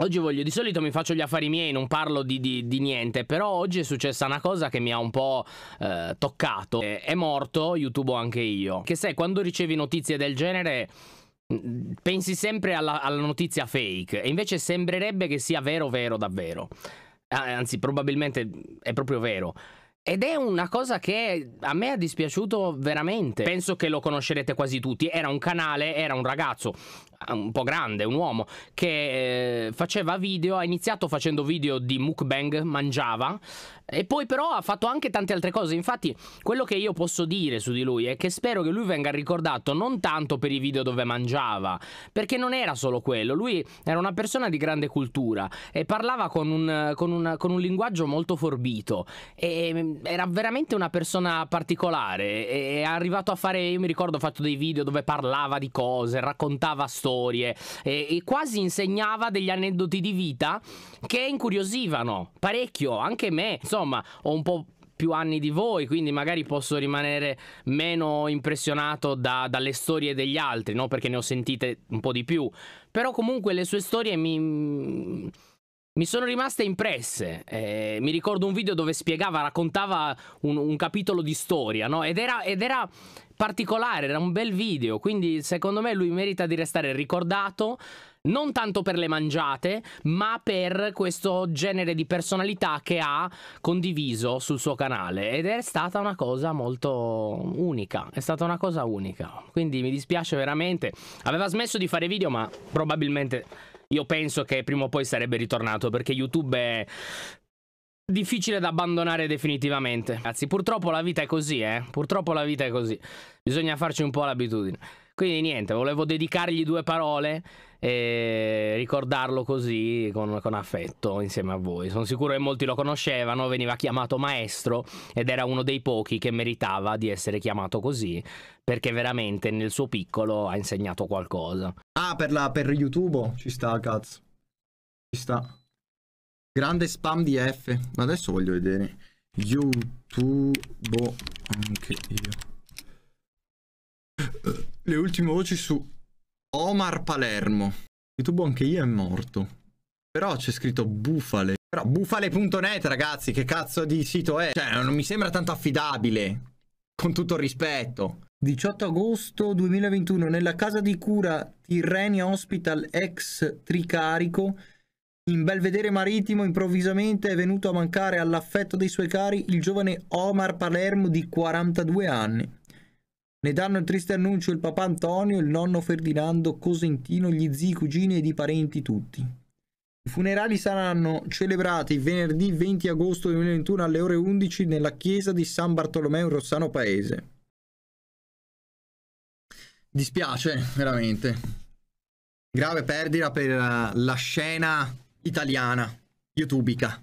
Oggi voglio, di solito mi faccio gli affari miei, non parlo di, di, di niente, però oggi è successa una cosa che mi ha un po' eh, toccato. È, è morto, YouTube anche io. Che sai, quando ricevi notizie del genere mm, pensi sempre alla, alla, notizia fake e invece sembrerebbe che sia vero vero davvero anzi probabilmente è proprio vero ed è una cosa che a me è dispiaciuto veramente. Penso che lo conoscerete quasi tutti. Era un canale, era un ragazzo un po' grande, un uomo, che eh, faceva video, ha iniziato facendo video di mukbang, mangiava, e poi però ha fatto anche tante altre cose. Infatti, quello che io posso dire su di lui è che spero che lui venga ricordato non tanto per i video dove mangiava, perché non era solo quello. Lui era una persona di grande cultura e parlava con un, con un, con un linguaggio molto forbito. E mm, era veramente una persona particolare. È arrivato a fare, io mi ricordo, ho fatto dei video dove parlava di cose, raccontava storie e, e quasi insegnava degli aneddoti di vita che incuriosivano parecchio anche me. Insomma ho un po' più anni di voi, quindi magari posso rimanere meno impressionato da, dalle storie degli altri, no? Perché ne ho sentite un po' di più. Però comunque le sue storie mi, mi sono rimaste impresse. Eh, mi ricordo un video dove spiegava, raccontava un, un capitolo di storia, no? Ed era, ed era particolare, era un bel video, quindi secondo me lui merita di restare ricordato non tanto per le mangiate, ma per questo genere di personalità che ha condiviso sul suo canale ed è stata una cosa molto unica, è stata una cosa unica. Quindi mi dispiace veramente. Aveva smesso di fare video, ma probabilmente io penso che prima o poi sarebbe ritornato perché YouTube è difficile da abbandonare definitivamente. Ragazzi, purtroppo la vita è così, eh. Purtroppo la vita è così. Bisogna farci un po' l'abitudine. Quindi niente, volevo dedicargli due parole e ricordarlo così con, con, affetto insieme a voi. Sono sicuro che molti lo conoscevano, veniva chiamato maestro ed era uno dei pochi che meritava di essere chiamato così perché veramente nel suo piccolo ha insegnato qualcosa. Ah, per, la, per YouTube ci sta, cazzo. Ci sta. Grande spam di F. Ma adesso voglio vedere. YouTube anche io le ultime voci su Omar Palermo. YouTube anche io è morto. Però c'è scritto bufale. Però bufale.net ragazzi, che cazzo di sito è? Cioè, non mi sembra tanto affidabile. Con tutto il rispetto. 18 agosto 2021 nella casa di cura Tirrenia Hospital ex Tricarico in Belvedere Marittimo improvvisamente è venuto a mancare all'affetto dei suoi cari il giovane Omar Palermo di 42 anni. Ne danno il triste annuncio il papà Antonio, il nonno Ferdinando, Cosentino, gli zii, cugini ed i parenti tutti. I funerali saranno celebrati venerdì 20 agosto 2021 alle ore 11 nella chiesa di San Bartolomeo in Rossano Paese. Dispiace, veramente. Grave perdita per la scena italiana, youtubica.